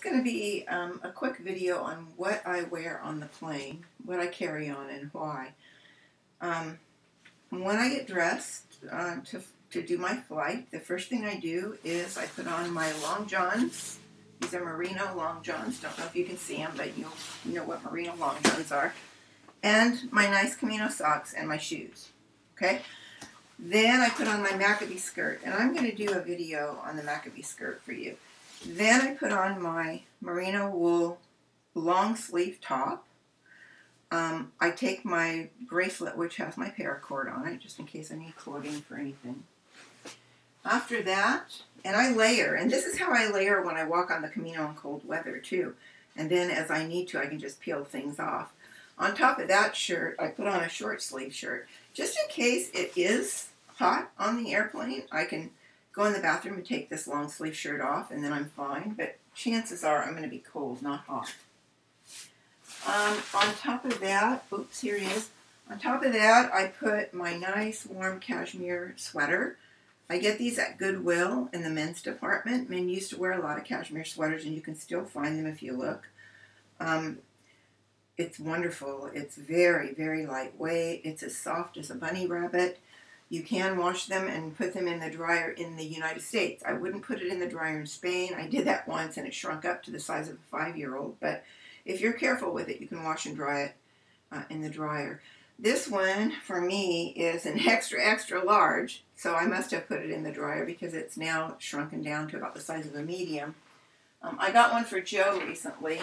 going to be um, a quick video on what I wear on the plane, what I carry on, and why. Um, when I get dressed uh, to, to do my flight, the first thing I do is I put on my long johns. These are merino long johns. Don't know if you can see them, but you'll know what merino long johns are. And my nice Camino socks and my shoes. Okay? Then I put on my Macabi skirt, and I'm going to do a video on the Macabi skirt for you. Then I put on my merino wool long sleeve top. Um, I take my bracelet, which has my paracord on it, just in case I need clothing for anything. After that, and I layer, and this is how I layer when I walk on the Camino in cold weather too. And then as I need to, I can just peel things off. On top of that shirt, I put on a short sleeve shirt. Just in case it is hot on the airplane, I can go in the bathroom and take this long sleeve shirt off and then I'm fine. But chances are I'm going to be cold, not hot. Um, on top of that, oops, here he is. On top of that, I put my nice warm cashmere sweater. I get these at Goodwill in the men's department. Men used to wear a lot of cashmere sweaters, and you can still find them if you look. Um, it's wonderful. It's very, very lightweight. It's as soft as a bunny rabbit. You can wash them and put them in the dryer in the United States. I wouldn't put it in the dryer in Spain. I did that once and it shrunk up to the size of a five-year-old. But if you're careful with it, you can wash and dry it uh, in the dryer. This one, for me, is an extra, extra large. So I must have put it in the dryer because it's now shrunken down to about the size of a medium. Um, I got one for Joe recently.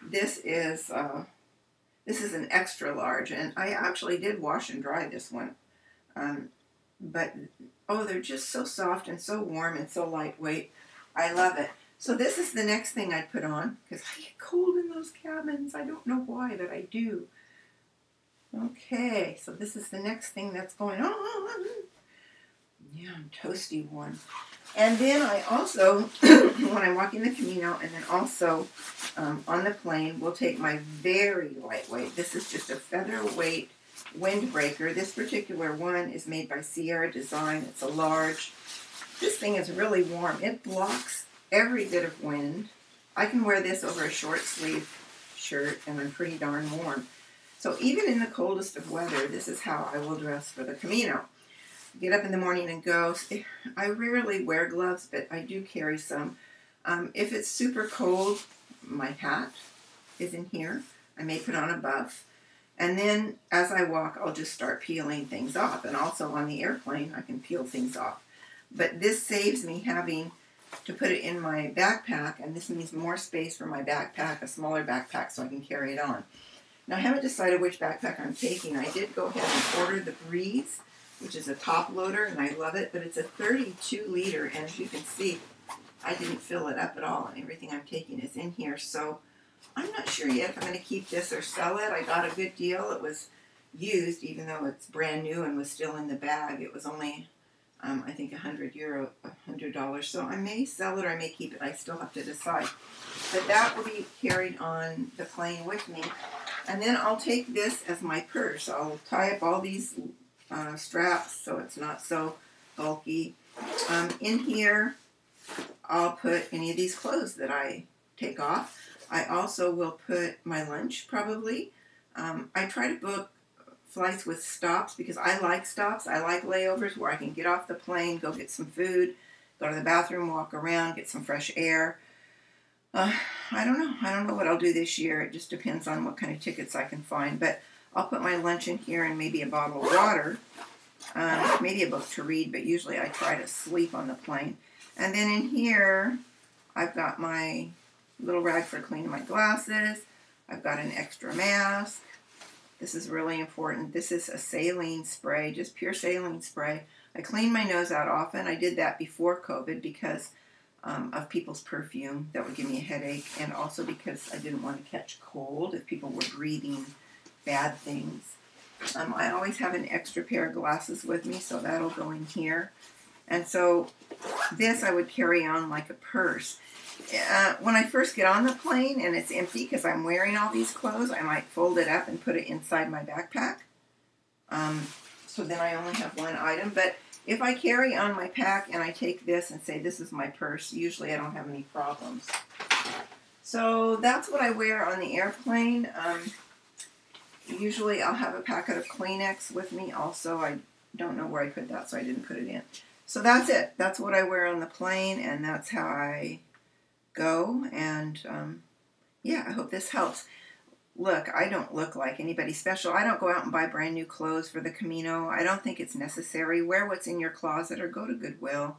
This is uh, this is an extra large, and I actually did wash and dry this one. Um, but oh, they're just so soft and so warm and so lightweight. I love it. So this is the next thing I put on because I get cold in those cabins. I don't know why, but I do. Okay, so this is the next thing that's going on. Yeah, I'm toasty one. And then I also, when I'm walking the Camino, and then also um, on the plane, we'll take my very lightweight. This is just a featherweight windbreaker. This particular one is made by Sierra Design. It's a large. This thing is really warm. It blocks every bit of wind. I can wear this over a short sleeve shirt and I'm pretty darn warm. So even in the coldest of weather, this is how I will dress for the Camino. Get up in the morning and go. I rarely wear gloves, but I do carry some. Um, if it's super cold, my hat is in here. I may put on a buff. And then as I walk, I'll just start peeling things off. And also on the airplane, I can peel things off. But this saves me having to put it in my backpack, and this means more space for my backpack, a smaller backpack, so I can carry it on. Now, I haven't decided which backpack I'm taking. I did go ahead and order the Breeze, which is a top loader, and I love it, but it's a 32 liter, and as you can see, I didn't fill it up at all, and everything I'm taking is in here. So I'm not sure yet if I'm going to keep this or sell it. I got a good deal. It was used, even though it's brand new and was still in the bag. It was only, um, I think, a hundred euro, a hundred dollars. So I may sell it or I may keep it. I still have to decide. But that will be carried on the plane with me. And then I'll take this as my purse. I'll tie up all these uh, straps so it's not so bulky. Um, in here, I'll put any of these clothes that I take off. I also will put my lunch probably. Um, I try to book flights with stops because I like stops. I like layovers where I can get off the plane, go get some food, go to the bathroom, walk around, get some fresh air. Uh, I don't know. I don't know what I'll do this year. It just depends on what kind of tickets I can find. But I'll put my lunch in here and maybe a bottle of water. Um, maybe a book to read, but usually I try to sleep on the plane. And then in here, I've got my little rag for cleaning my glasses. I've got an extra mask. This is really important. This is a saline spray, just pure saline spray. I clean my nose out often. I did that before COVID because um, of people's perfume. That would give me a headache, and also because I didn't want to catch cold if people were breathing bad things. Um, I always have an extra pair of glasses with me, so that'll go in here. And so this I would carry on like a purse uh, when I first get on the plane and it's empty because I'm wearing all these clothes, I might fold it up and put it inside my backpack. Um, so then I only have one item. But if I carry on my pack and I take this and say this is my purse, usually I don't have any problems. So that's what I wear on the airplane. Um, usually I'll have a packet of Kleenex with me also. I don't know where I put that, so I didn't put it in. So that's it. That's what I wear on the plane, and that's how I go. And um, yeah, I hope this helps. Look, I don't look like anybody special. I don't go out and buy brand new clothes for the Camino. I don't think it's necessary. Wear what's in your closet or go to Goodwill.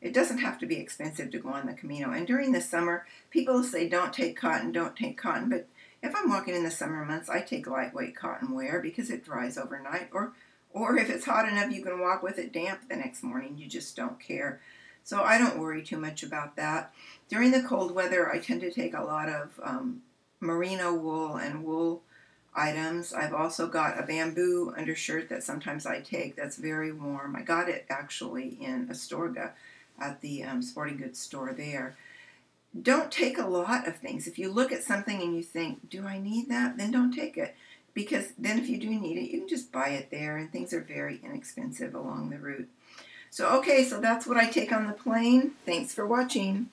It doesn't have to be expensive to go on the Camino. And during the summer, people say don't take cotton, don't take cotton. But if I'm walking in the summer months, I take lightweight cotton wear because it dries overnight. Or, or if it's hot enough, you can walk with it damp the next morning. You just don't care. So I don't worry too much about that. During the cold weather, I tend to take a lot of um, merino wool and wool items. I've also got a bamboo undershirt that sometimes I take that's very warm. I got it actually in Astorga at the um, sporting goods store there. Don't take a lot of things. If you look at something and you think, do I need that? Then don't take it. Because then if you do need it, you can just buy it there and things are very inexpensive along the route. So, okay, so that's what I take on the plane. Thanks for watching.